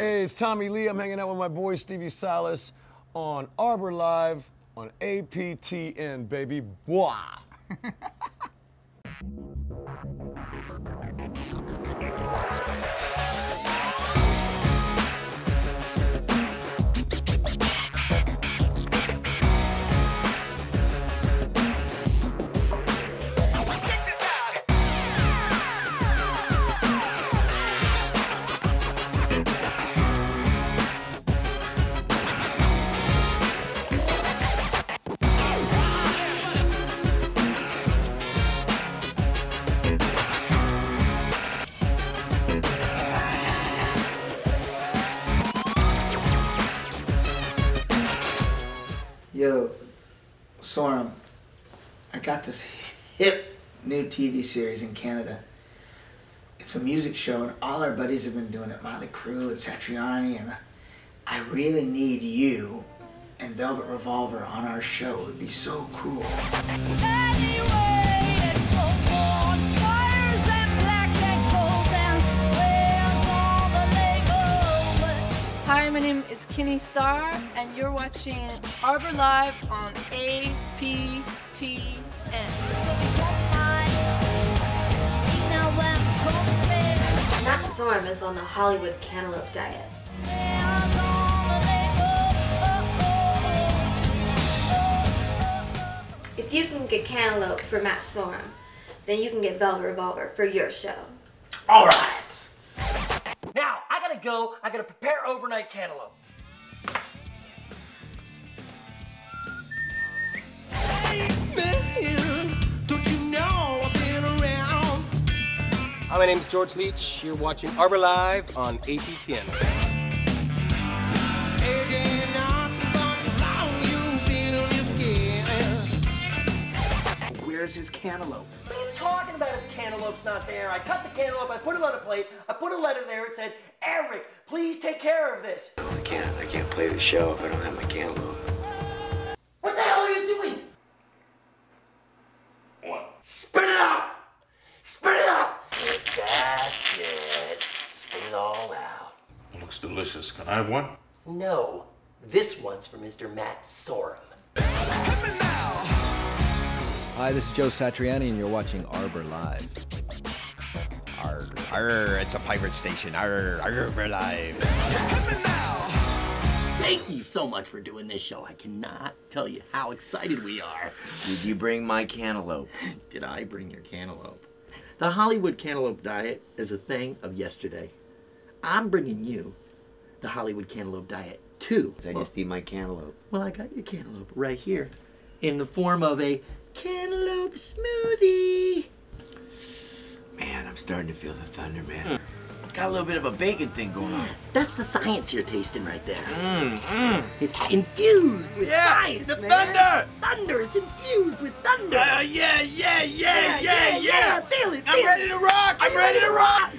Hey, it's Tommy Lee. I'm hanging out with my boy Stevie Salas on Arbor Live on APTN, baby. Blah. Yo, Sorum, I got this hip new TV series in Canada. It's a music show, and all our buddies have been doing it. Motley Crue and Satriani, and I really need you and Velvet Revolver on our show. It'd be so cool. Hi, my name is Kinnie Starr, and you're watching Arbor Live on APTN. Matt Sorum is on the Hollywood Cantaloupe diet. If you can get Cantaloupe for Matt Sorum, then you can get Velvet Revolver for your show. All right. Now, I gotta go. I gotta prepare overnight cantaloupe. Hi, my name is George Leach. You're watching Arbor Live on APTN. Where's his cantaloupe? What are you talking about? His cantaloupe's not there. I cut the cantaloupe, I put it on a plate, I put a letter there. It said, Eric, please take care of this. I can't. I can't play the show if I don't have my cantaloupe. What the hell are you doing? What? Spit it up! Spit it up! That's it. Spit it all out. It looks delicious. Can I have one? No, this one's for Mr. Matt Sorum. Hi, this is Joe Satriani, and you're watching Arbor Live. Arr, arr, it's a pirate station. Arr, Arbor Live. Thank you so much for doing this show. I cannot tell you how excited we are. Did you bring my cantaloupe? Did I bring your cantaloupe? The Hollywood cantaloupe diet is a thing of yesterday. I'm bringing you the Hollywood cantaloupe diet too. I just need my cantaloupe. Well, I got your cantaloupe right here in the form of a cantaloupe smoothie. I'm starting to feel the thunder, man. It's got a little bit of a bacon thing going on. That's the science you're tasting right there. Mmm, mmm. It's infused with Yeah, science. the man. thunder! Thunder! It's infused with thunder! Uh, yeah, yeah, yeah, yeah, yeah. Feel it! I'm feel ready to rock! I'm ready to rock!